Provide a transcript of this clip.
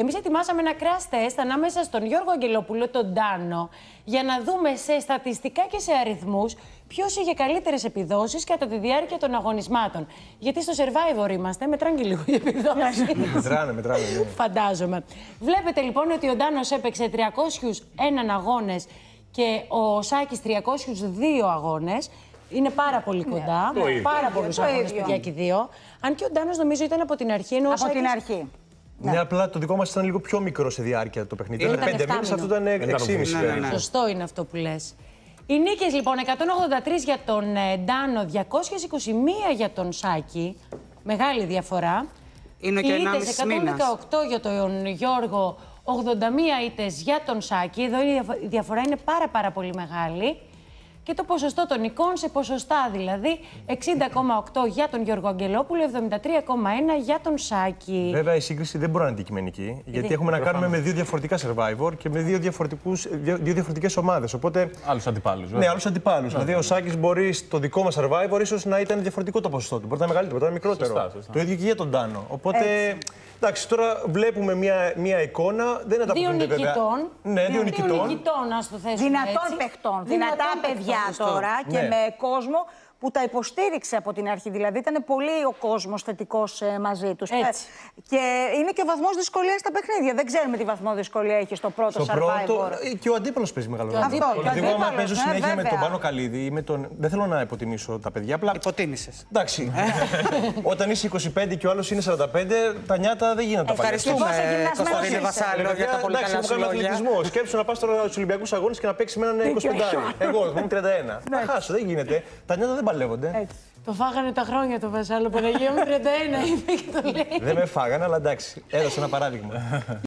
Εμείς ετοιμάσαμε ένα crash test ανάμεσα στον Γιώργο Αγγελόπουλο, τον Τάνο, για να δούμε σε στατιστικά και σε αριθμούς ποιος είχε καλύτερες επιδόσεις κατά τη διάρκεια των αγωνισμάτων. Γιατί στο survivor είμαστε, μετράνε και λίγο οι επιδόσεις. Μετράνε, μετράνε. ναι. Φαντάζομαι. Βλέπετε λοιπόν ότι ο Ντάνο έπαιξε 301 αγώνες και ο Σάκης 302 αγώνες. Είναι πάρα πολύ κοντά. το ίδιο. Πάρα Το πολλούς ίδιο. αγώνες, Το ίδιο. παιδιά και οι δύο. Αν και ο Ντάνο νομίζω ήταν από την αρχή. Ενώ ο Από την Σάκης- αρχή. Ναι, απλά το δικό μας ήταν λίγο πιο μικρό σε διάρκεια το παιχνίδι. Ήταν Ήταν 5 εφτάμινο. μήνε, αυτό ήταν 6,5 Ναι, ναι, περίπου. ναι. Σωστό είναι αυτό που λες. Οι νίκες λοιπόν 183 για τον ε, Ντάνο, 221 για τον Σάκη. Μεγάλη διαφορά. Είναι και Οι 1,5 ήττες, μήνας. 118 για τον Γιώργο, 81 ήττες για τον Σάκη. Εδώ η διαφο- η διαφορά είναι πάρα πάρα πολύ μεγάλη. Και το ποσοστό των νικών σε ποσοστά δηλαδή 60,8 για τον Γιώργο Αγγελόπουλο, 73,1 για τον Σάκη. Βέβαια η σύγκριση δεν μπορεί να είναι αντικειμενική, γιατί Δεν- έχουμε να κάνουμε με δύο διαφορετικά survivor και με δύο, διαφορετικούς, δύο, δύο διαφορετικές ομάδες. Οπότε, Άλλους αντιπάλους. ναι, άλλους αντιπάλους. Δηλαδή ο Σάκης μπορεί στο δικό μας survivor ίσως να ήταν διαφορετικό το ποσοστό του. Μπορεί να είναι μεγαλύτερο, μπορεί να είναι μικρότερο. Σωστά, σωστά. Το ίδιο και για τον Τάνο. Οπότε, εντάξει, τώρα βλέπουμε μια, μια εικόνα, δεν Δύο ανταποκρίνεται βέβαια. νικητών. Ναι, δύο νικητών. Δύο νικητών, ας το θέσουμε Δυνατών έτσι. παιχτών. Δυνατών Δυνατά παιχτών. παιδιά τώρα και Ναι. με κόσμο που τα υποστήριξε από την αρχή. Δηλαδή ήταν πολύ ο κόσμος θετικός μαζί τους. Έτσι. Και είναι και ο βαθμός δυσκολίας στα παιχνίδια. Δεν ξέρουμε τι βαθμό δυσκολία έχει στο πρώτο Στο survivor. πρώτο, ε, και ο αντίπαλος παίζει μεγάλο ρόλο. Αυτό, και ο Δηλαδή, εγώ άμα αντίπαλος, παίζω ναι, συνέχεια με βέβαια. τον Πάνο Καλίδη ή με τον. Δεν θέλω να υποτιμήσω τα παιδιά, απλά Υποτίμησες. Εντάξει. Όταν είσαι 25 και ο άλλος είναι 45, τα νιάτα δεν γίνονται τα παλιά. Ευχαριστούμε, Πόσο γυμνασμένος Κωνσταντίνε είσαι. Βασάλο, για τα πολύ Εντάξει, καλά μου σου κάνει λόγια. αθλητισμό. Σκέψου να πας τώρα στους Ολυμπιακούς Αγώνες και να παίξεις με έναν 25. Εγώ, εγώ είμαι 31. Θα χάσω, δεν γίνεται. Τα νιάτα δεν παλεύονται. Το φάγανε τα χρόνια το Βασάλο Παναγία μου 31 είπε και το λέει. Δεν με φάγανε, αλλά εντάξει. Έδωσε ένα παράδειγμα.